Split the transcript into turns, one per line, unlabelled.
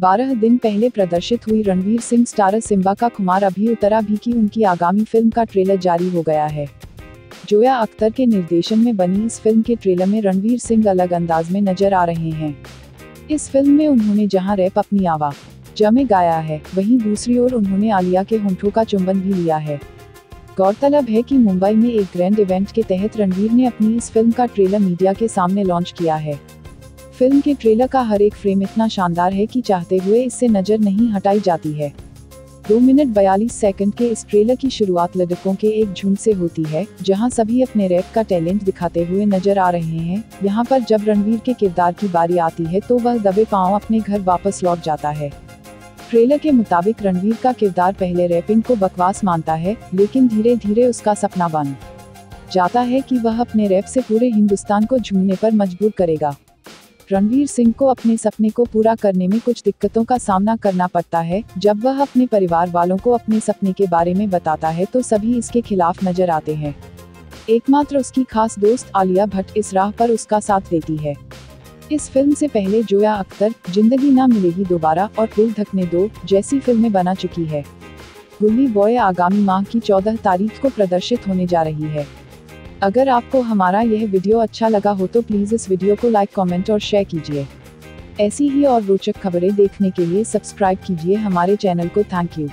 बारह दिन पहले प्रदर्शित हुई रणवीर सिंह स्टार सिम्बा का कुमार अभी उतरा भी की उनकी आगामी फ़िल्म का ट्रेलर जारी हो गया है। जोया अख्तर के निर्देशन में बनी इस फ़िल्म के ट्रेलर में रणवीर सिंह अलग अंदाज में नज़र आ रहे हैं। इस फ़िल्म में उन्होंने जहाँ रैप अपनी आवा जमे गाया है, वहीं दूसरी ओर उन्होंने आलिया के होंठों का चुंबन भी लिया है। गौरतलब है कि मुंबई में एक ग्रैंड इवेंट के तहत रणवीर ने अपनी इस फ़िल्म का ट्रेलर मीडिया के सामने लॉन्च किया है। फ़िल्म के ट्रेलर का हर एक फ्रेम इतना शानदार है कि चाहते हुए इससे नज़र नहीं हटाई जाती है। दो मिनट बयालीस सेकंड के इस ट्रेलर की शुरुआत लड़कों के एक झुंड से होती है, जहाँ सभी अपने रैप का टैलेंट दिखाते हुए नज़र आ रहे हैं। यहाँ पर जब रणवीर के किरदार की बारी आती है तो वह दबे पाँव अपने घर वापस लौट जाता है। ट्रेलर के मुताबिक रणवीर का किरदार पहले रैपिंग को बकवास मानता है, लेकिन धीरे धीरे उसका सपना बन जाता है कि वह अपने रैप से पूरे हिंदुस्तान को झूमने पर मजबूर करेगा। रणवीर सिंह को अपने सपने को पूरा करने में कुछ दिक्कतों का सामना करना पड़ता है। जब वह अपने परिवार वालों को अपने सपने के बारे में बताता है तो सभी इसके खिलाफ नज़र आते हैं। एकमात्र उसकी खास दोस्त आलिया भट्ट इस राह पर उसका साथ देती है। इस फ़िल्म से पहले जोया अख्तर, ज़िंदगी ना मिलेगी दोबारा, और फूल धकने दो, जैसी फ़िल्में बना चुकी है। गुल्ली बॉय आगामी माह की चौदह तारीख को प्रदर्शित होने जा रही है। अगर आपको हमारा यह वीडियो अच्छा लगा हो तो प्लीज़ इस वीडियो को लाइक कमेंट और शेयर कीजिए। ऐसी ही और रोचक खबरें देखने के लिए सब्सक्राइब कीजिए हमारे चैनल को। Thank you